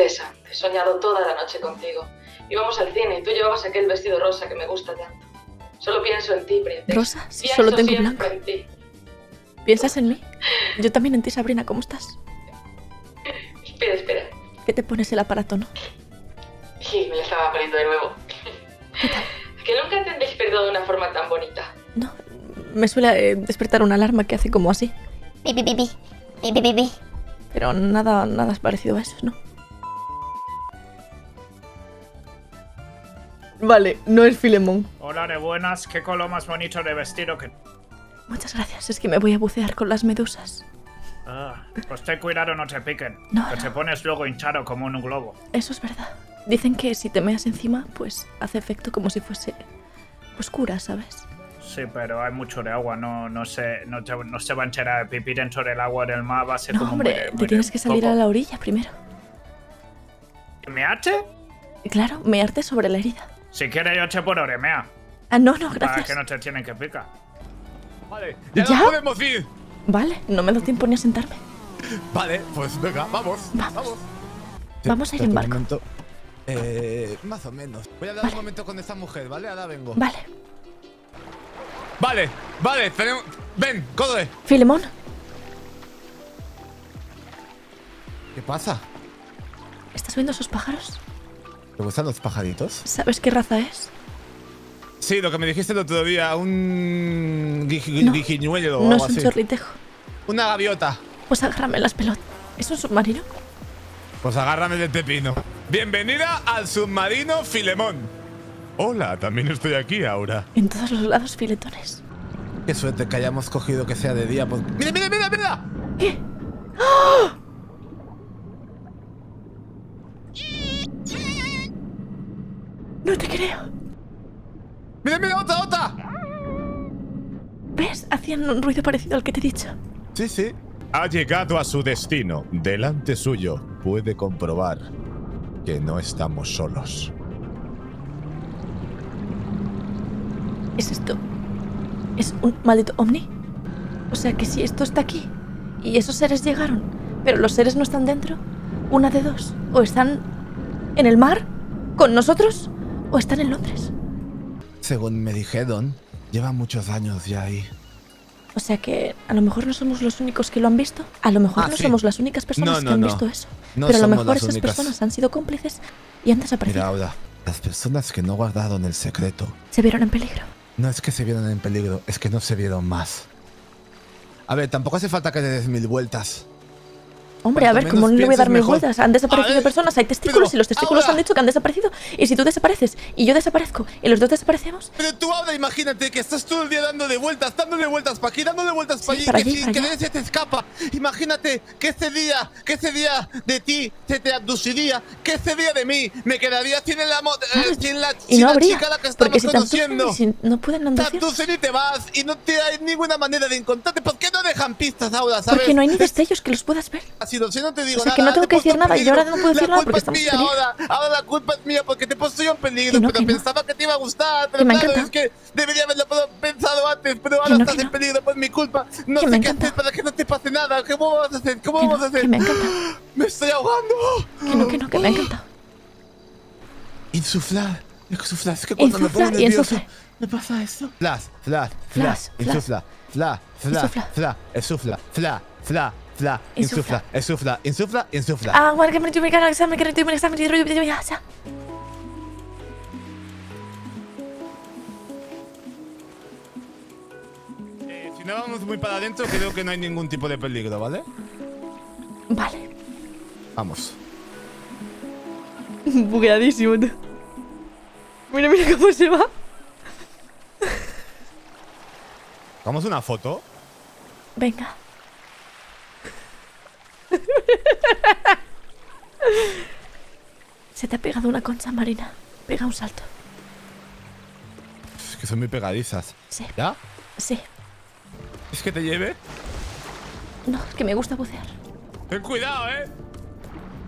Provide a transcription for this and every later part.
princesa. He soñado toda la noche contigo. Íbamos al cine y tú llevabas aquel vestido rosa que me gusta tanto. Solo pienso en ti, princesa. ¿Rosa? Sí, Pienso solo tengo blanco. en ti. ¿Piensas en mí? Yo también en ti, Sabrina. ¿Cómo estás? Espera, espera. ¿Qué te pones el aparato, no? Sí, me lo estaba poniendo de nuevo. que nunca te han despertado de una forma tan bonita. No, me suele eh, despertar una alarma que hace como así. Pi, pi, pi, pi. Pi, pi, pi, pi. Pero nada, nada es parecido a eso, ¿no? Vale, no es Filemón. Hola de buenas, qué color más bonito de vestido que... Muchas gracias, es que me voy a bucear con las medusas. Ah, pues ten cuidado, no te piquen. No, que no. te pones luego hinchado como en un globo. Eso es verdad. Dicen que si te meas encima, pues hace efecto como si fuese oscura, ¿sabes? Sí, pero hay mucho de agua, no, no, se, no, te- no se va a enterar. Pipí dentro del agua del mar va a ser No, como hombre, muy de- te de tienes que salir poco. a la orilla primero. ¿Meate? Claro, mearte sobre la herida. Si quieres yo te puedo remea. Ah, no, no, Para gracias. que no te tienen que picar. Vale, ya, ¿Ya? nos podemos ir. Vale, no me da tiempo ni a sentarme. Vale, pues venga, vamos. Vamos. Vamos a ir en barco. momento. Eh, más o menos. Voy a hablar Vale. un momento con esta mujer, ¿vale? Ahora vengo. Vale. Vale, vale, tenemos. Ven, Codre. Filemón, ¿Qué pasa? ¿estás viendo esos pájaros? ¿Te gustan los pajaritos? ¿Sabes qué raza es? Sí, lo que me dijiste el otro día, un guij- No, guijiñuelo o No algo es un así. chorlitejo. Una gaviota. Pues agárrame las pelotas. ¿Es un submarino? Pues agárrame del pepino. Bienvenida al submarino Filemón. Hola, también estoy aquí ahora. En todos los lados filetones. Qué suerte que hayamos cogido que sea de día. Pues... ¡Mira, mira, mira, mira! ¿Qué? ¡Ah! No te creo. ¡Mira, mira, otra, otra! ¿Ves? Hacían un ruido parecido al que te he dicho. Sí, sí. Ha llegado a su destino. Delante suyo puede comprobar que no estamos solos. ¿Es esto? ¿Es un maldito ovni? O sea que si esto está aquí y esos seres llegaron, pero los seres no están dentro, una de dos. O están en el mar con nosotros o están en Londres. Según me dijeron, lleva muchos años ya ahí. O sea que a lo mejor no somos los únicos que lo han visto. A lo mejor Ah, no sí. somos las únicas personas No, no, que han no. visto eso. Pero a lo mejor esas únicas. personas han sido cómplices y han desaparecido. Mira ahora, las personas que no guardaron el secreto, Se vieron en peligro. no es que se vieron en peligro, es que no se vieron más. A ver, tampoco hace falta que le des mil vueltas. Hombre, a ver, ¿cómo no le voy a dar mejor. vueltas? Han desaparecido ver, personas, hay testículos pero y los testículos ahora- han dicho que han desaparecido. Y si tú desapareces y yo desaparezco y los dos desaparecemos, Pero tú ahora imagínate que estás todo el día dándole vueltas, dándole vueltas para aquí, dándole vueltas para Sí, allí, para que, aquí, si- para que allá. de ese te escapa. Imagínate que ese día, que ese día de ti se te abduciría, que ese día de mí me quedaría sin el amor, eh, Claro, sin la, y sin no la habría. chica a la que estamos si te si no pueden Te abducir, abducen y te vas y no te hay ninguna manera de encontrarte. ¿Por qué no dejan pistas ahora, sabes? porque no hay ni destellos que los puedas ver. Sido, si no te digo O sea, nada, que no tengo te que decir nada, y peligro. ahora no puedo decir la nada culpa porque es mía ahora, ahora la culpa es mía porque te he puesto yo en peligro, Que no, pero que no. pensaba que te iba a gustar, pero Que me claro, encanta. es que debería haberlo pensado antes, pero ahora no, estás que en no. peligro por mi culpa. No Que sé me qué encanta. hacer para que no te pase nada. ¿Cómo vas a hacer? ¿Cómo Que vamos a no, hacer? que me encanta. Me estoy ahogando. Que no, que no, que me ha encantado. Insuflar. Insuflar. Es que cuando me Insufla pongo nervioso me pasa esto. Flash, flash, Flash, flash. flash. Insufla. Fla, fla, fla. Insufla. Fla, fla, fla. Insufla. Insufla. Insufla. Insufla. Insufla. Ah, bueno, que me tuve que hacer examen, que me tuve que hacer examen, que me ya, ya. Eh, si no vamos muy para adentro, creo que no hay ningún tipo de peligro, ¿vale? Vale. Vamos. Bugueadísimo, tú. Mira, mira cómo se va. ¿Vamos una foto? Venga. Se te ha pegado una concha marina. Pega un salto. Es que son muy pegadizas. Sí, ¿Ya? sí. ¿Es que te lleve? No, es que me gusta bucear. Ten cuidado, ¿eh?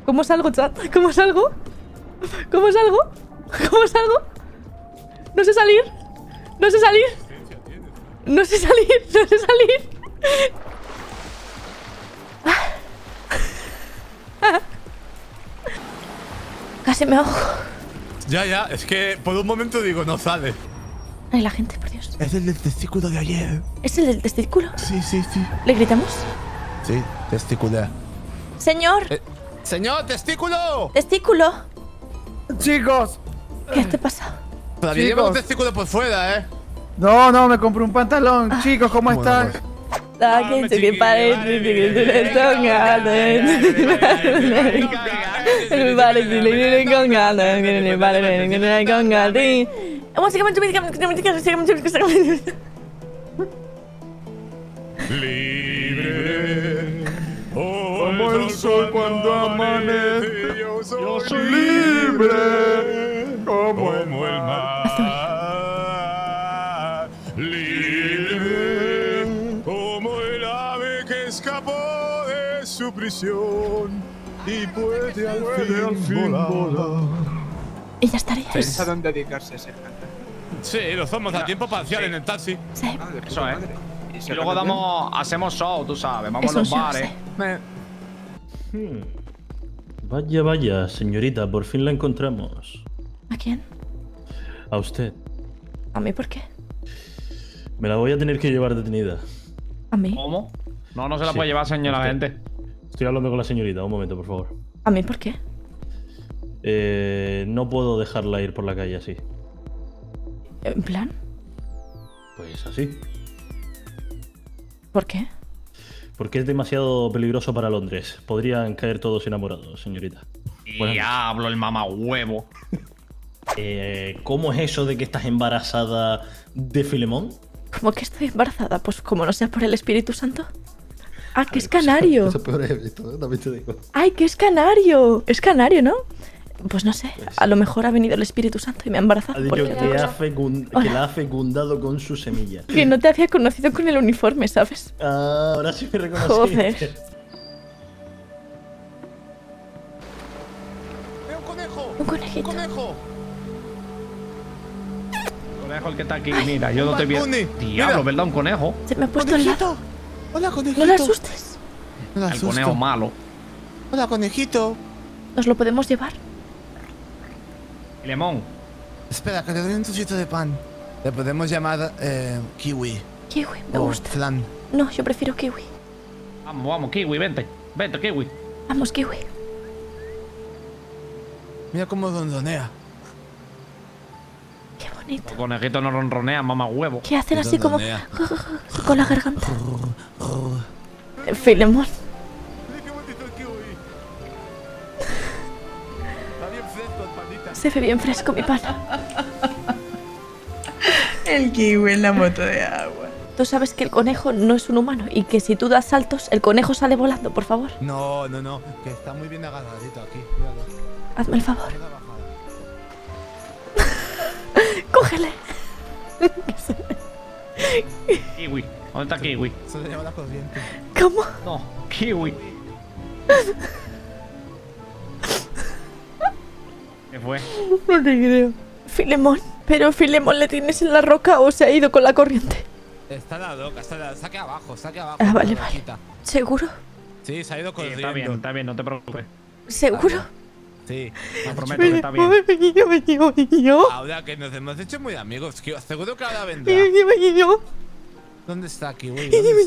¿Cómo salgo, chat? ¿Cómo salgo? ¿Cómo salgo? ¿Cómo salgo? No sé salir. No sé salir. No sé salir. No sé salir. Casi me ahogo. Ya, ya, es que por un momento digo, no sale. Ay, la gente, por Dios. Es el del testículo de ayer. ¿Es el del testículo? Sí, sí, sí. ¿Le gritamos? Sí, testículo. Señor, Eh, ¡Señor, testículo! testículo. Chicos, ¿Qué te pasa? Todavía lleva un testículo por fuera, ¿eh? no, no, me compré un pantalón. Ah. Chicos, ¿cómo Bueno, están? pues. La gente que parece que te con ganas. Me parece que le con ganas. Que le parece que le con ganas. Música, música, música, música, música, música, música. Libre. Como el sol cuando amanece, yo soy libre. Como el mar. Prisión. Y puede al fin volar. Y ya estarías. a dónde dedicarse ese Sí, lo somos a tiempo parcial en el taxi. Sí, Eso es. Y luego damos, hacemos show, tú sabes, vamos a los show, bares. sí. Hmm. Vaya, vaya, señorita, por fin la encontramos. ¿A quién? A usted. ¿A mí por qué? Me la voy a tener que llevar detenida. ¿A mí? ¿Cómo? No, no se la Sí, puede llevar, señora usted. gente. Estoy hablando con la señorita, un momento, por favor. ¿A mí por qué? Eh, no puedo dejarla ir por la calle así. ¿En plan? Pues así. ¿Por qué? Porque es demasiado peligroso para Londres. Podrían caer todos enamorados, señorita. Diablo, el mamá huevo. Eh, ¿Cómo es eso de que estás embarazada de Filemón? ¿Cómo que estoy embarazada? Pues como no sea por el Espíritu Santo. Ah, que es canario. Eso peor es esto, ¿eh? también te digo. Ay, que es canario. Es canario, ¿no? Pues no sé. A lo mejor ha venido el Espíritu Santo y me ha embarazado. Ha dicho porque- que, ha que la ha fecundado con su semilla. Que no te había conocido con el uniforme, ¿sabes? Ah, ahora sí me reconociste. Joder. ¡Eh, un conejo! Un ¡Un conejito. conejo! Conejo el que está aquí. Mira, yo no te vi. Diablo, mira. ¿verdad? Un conejo. Se me ha puesto al lado. Hola, conejito. No le asustes. No El conejo malo. Hola, conejito. Nos lo podemos llevar. Lemón. Espera, que le doy un trocito de pan. Le podemos llamar eh, kiwi. Kiwi, me o gusta. flan. No, yo prefiero kiwi. Vamos, vamos, kiwi, vente. Vente, kiwi. Vamos, kiwi. Mira cómo dondonea. Bonito. Los conejitos no ronronean, mamá huevo. ¿Qué hacen así como con la garganta? Filemón. Se ve bien fresco mi pan. El kiwi en la moto de agua. Tú sabes que el conejo no es un humano y que si tú das saltos, el conejo sale volando, por favor. No, no, no. Que está muy bien agarradito aquí. Míralo. Hazme el favor. Kiwi. ¿Dónde está kiwi? Se le la corriente. ¿Cómo? No, kiwi. ¿Qué fue? No te creo. Filemón. Pero Filemón le tienes en la roca o se ha ido con la corriente. Está la loca, está la... Saque abajo, saque abajo. Ah, vale, vale. ¿Seguro? Sí, se ha ido Sí, corriendo. está bien, está bien, no te preocupes. ¿Seguro? Sí. Te prometo que está bien. Ahora que nos hemos hecho muy amigos, que seguro que ahora vendrá. ¿Dónde está Kiwi? ¿Dónde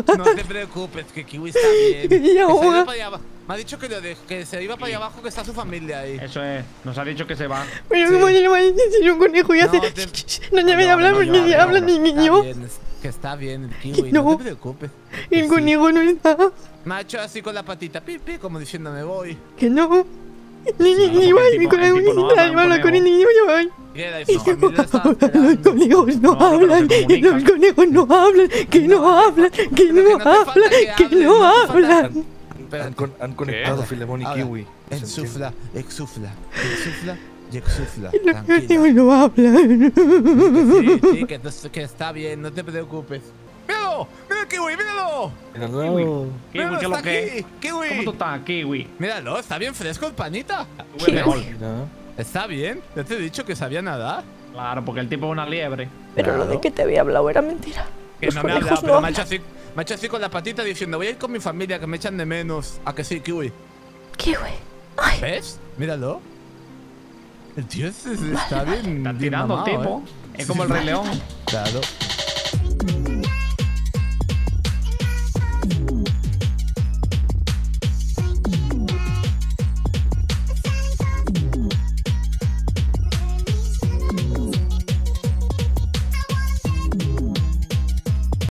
está? No te preocupes, que Kiwi está bien. Que se para allá. Me ha dicho que, lo de- que se iba para allá abajo, que está su familia ahí. Eso es. Nos ha dicho que se va. Pero. ¿cómo le va a decir un conejo y No, hace... te- No de No, hablar no, porque no, no, habla no. ni niño. que está bien el Kiwi, No. no, te preocupes. El conejo no está. Hecho así con la patita, pi, pi, como diciendo me voy. Que no. Ni no, ni porque iba el y tipo- con el niño yo voy. Los conejos no hablan, los conejos no hablan, que no hablan, que no hablan, que no hablan. Han, con- han conectado Filemón y Kiwi. Se Exufla, exufla, exufla y exufla. Los Tranquila. conejos no hablan. Sí, sí, que, que está bien, no te preocupes. ¡Míralo! ¡Mira el kiwi, míralo! Kiwi. Míralo. Kiwi, Míralo, ¿qué es lo está que kiwi. ¿Cómo tú estás, kiwi? Míralo, está bien fresco el panita. Está bien, ya te he dicho que sabía nadar. Claro, porque el tipo es una liebre. Pero lo de que te había hablado era mentira. Que Los no me ha hablado, pero me ha, hecho así, me ha hecho así con la patita diciendo voy a ir con mi familia que me echan de menos. ¿A que sí, kiwi? Kiwi, ¿Ves? Míralo. El tío está bien. Está bien tirando, mamado, tipo. ¿eh? Es como el Rey León. Claro.